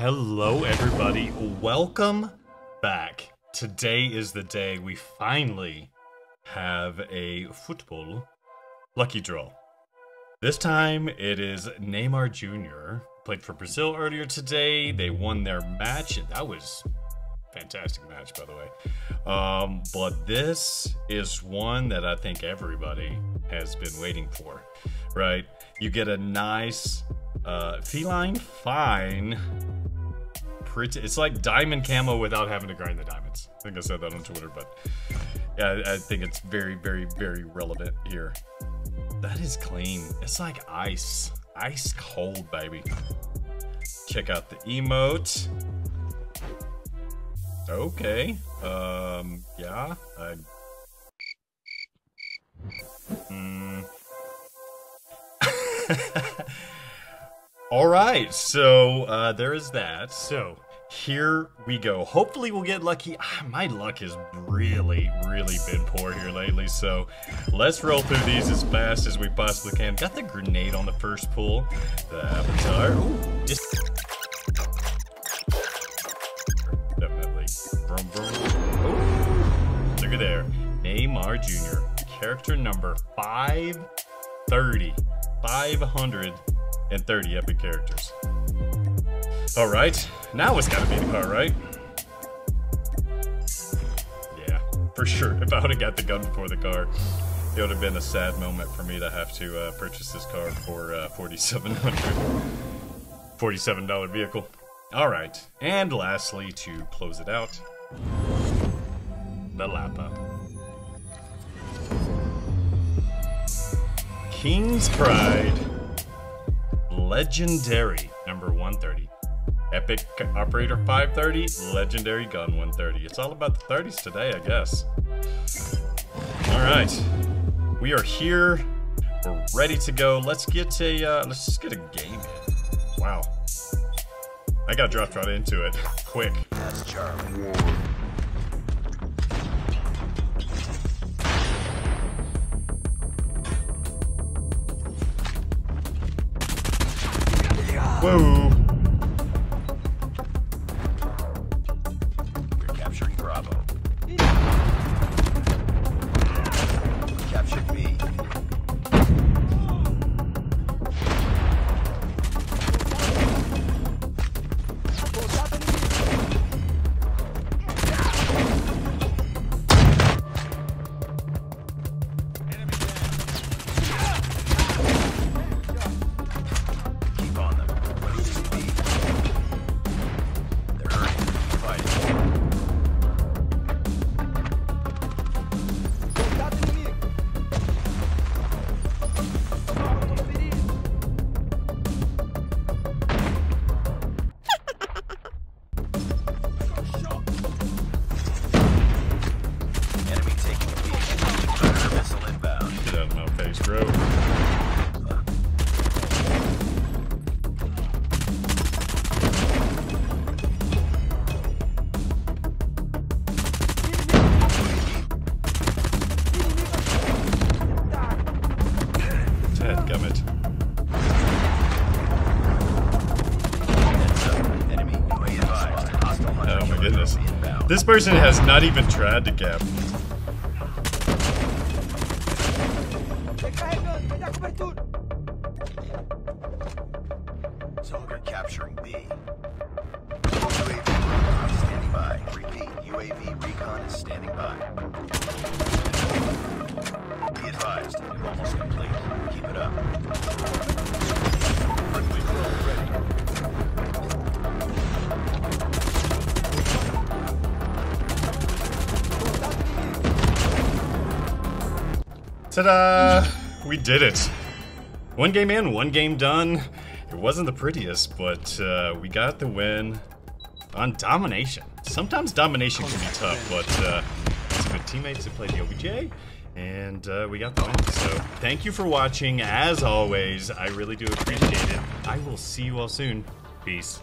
Hello, everybody. Welcome back. Today is the day we finally have a football lucky draw. This time it is Neymar Jr. Played for Brazil earlier today. They won their match. That was fantastic match, by the way. Um, but this is one that I think everybody has been waiting for, right? You get a nice uh, feline fine. Pretty, it's like diamond camo without having to grind the diamonds. I think I said that on Twitter, but yeah, I think it's very, very, very relevant here. That is clean. It's like ice. Ice cold, baby. Check out the emote. Okay. Um, yeah. I... Mm. All right. So, uh, there is that. So, here we go. Hopefully we'll get lucky. Ah, my luck has really, really been poor here lately, so let's roll through these as fast as we possibly can. Got the grenade on the first pull. The avatar. Ooh, just... Definitely. Brum, brum. Ooh, look at there. Neymar Jr. Character number 530. 530 epic characters. All right, now it's gotta be the car, right? Yeah, for sure. If I would have got the gun before the car, it would have been a sad moment for me to have to uh, purchase this car for uh, 4700 $47 vehicle. All right, and lastly, to close it out, the Lapa. King's Pride, Legendary, number 130. Epic Operator 530, Legendary Gun 130. It's all about the 30s today, I guess. Alright. We are here. We're ready to go. Let's get a, uh, let's just get a game in. Wow. I got dropped right into it. Quick. That's Charlie. Whoa. We're capturing Bravo. Oh goodness. drone inbound. This person has not even tried to cap. Soldier capturing B. UAV recon is standing by. Repeat, UAV recon is standing by. Be advised, you're almost complete. Keep it up. Friendly drone ready. Ta-da! We did it. One game in, one game done. It wasn't the prettiest, but uh, we got the win on domination. Sometimes domination can be tough, but uh, good teammates who played the OBJ, and uh, we got the win. So thank you for watching. As always, I really do appreciate it. I will see you all soon. Peace.